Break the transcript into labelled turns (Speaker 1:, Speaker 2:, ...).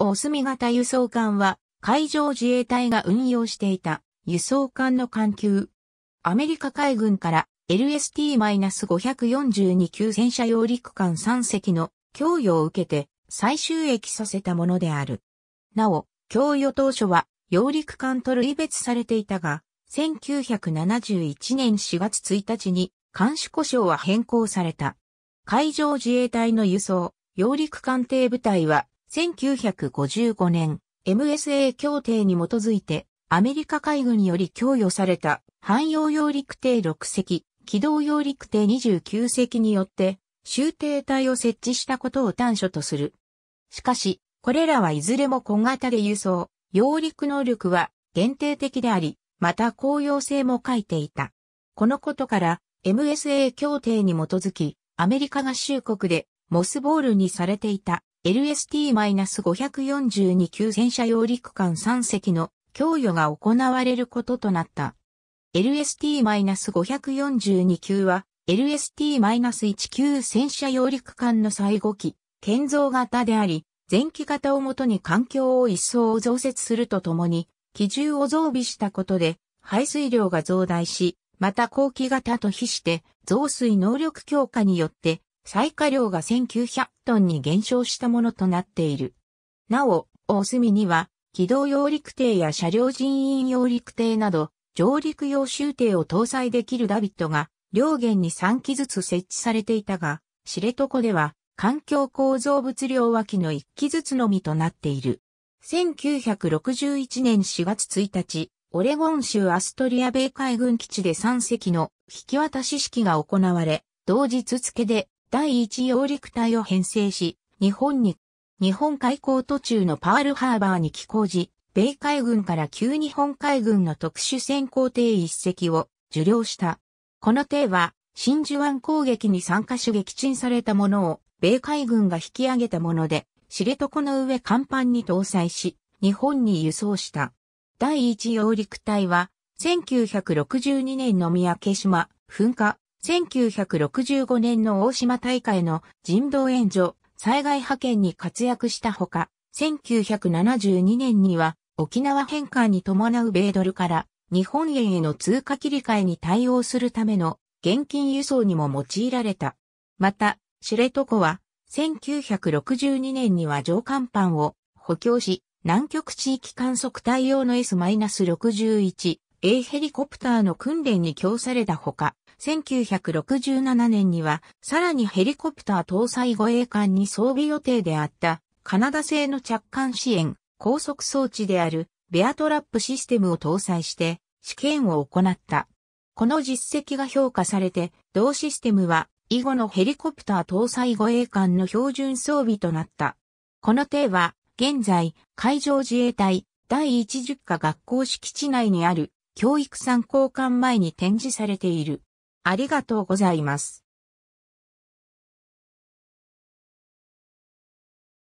Speaker 1: 大隅型輸送艦は海上自衛隊が運用していた輸送艦の艦級。アメリカ海軍から LST-542 級戦車揚陸艦3隻の供与を受けて再収益させたものである。なお、供与当初は揚陸艦と類別されていたが、1971年4月1日に監視故障は変更された。海上自衛隊の輸送、揚陸艦艇部隊は1955年、MSA 協定に基づいて、アメリカ海軍により供与された、汎用揚陸艇6隻、機動揚陸艇29隻によって、終艇隊を設置したことを短所とする。しかし、これらはいずれも小型で輸送、揚陸能力は限定的であり、また公用性も書いていた。このことから、MSA 協定に基づき、アメリカ合衆国でモスボールにされていた LST-542 級戦車揚陸艦3隻の供与が行われることとなった。LST-542 級は LST-1 級戦車揚陸艦の最後期、建造型であり、前期型をもとに環境を一層増設するとともに、機銃を増備したことで排水量が増大し、また後期型と比して増水能力強化によって最下量が1900トンに減少したものとなっている。なお、大隅には、機動揚陸艇や車両人員揚陸艇など、上陸用舟艇を搭載できるダビットが、両舷に3機ずつ設置されていたが、知床では、環境構造物両脇の1機ずつのみとなっている。1961年4月1日、オレゴン州アストリア米海軍基地で3隻の引き渡し式が行われ、同日付で第一揚陸隊を編成し、日本に、日本海溝途中のパールハーバーに寄港時、米海軍から旧日本海軍の特殊戦航艇一隻を受領した。この艇は、真珠湾攻撃に参加し撃沈されたものを、米海軍が引き上げたもので、知床の上甲板に搭載し、日本に輸送した。第一揚陸隊は、1962年の三宅島、噴火、1965年の大島大会の人道援助、災害派遣に活躍したほか、1972年には沖縄返還に伴う米ドルから日本円への通貨切り替えに対応するための現金輸送にも用いられた。また、知床は1962年には上甲板を補強し、南極地域観測隊用の S-61 A ヘリコプターの訓練に供されたほか、1967年には、さらにヘリコプター搭載護衛艦に装備予定であった、カナダ製の着艦支援、高速装置である、ベアトラップシステムを搭載して、試験を行った。この実績が評価されて、同システムは、以後のヘリコプター搭載護衛艦の標準装備となった。この艇は、現在、海上自衛隊第一十課学校敷地内にある教育参考館前に展示されている。ありがとうございます。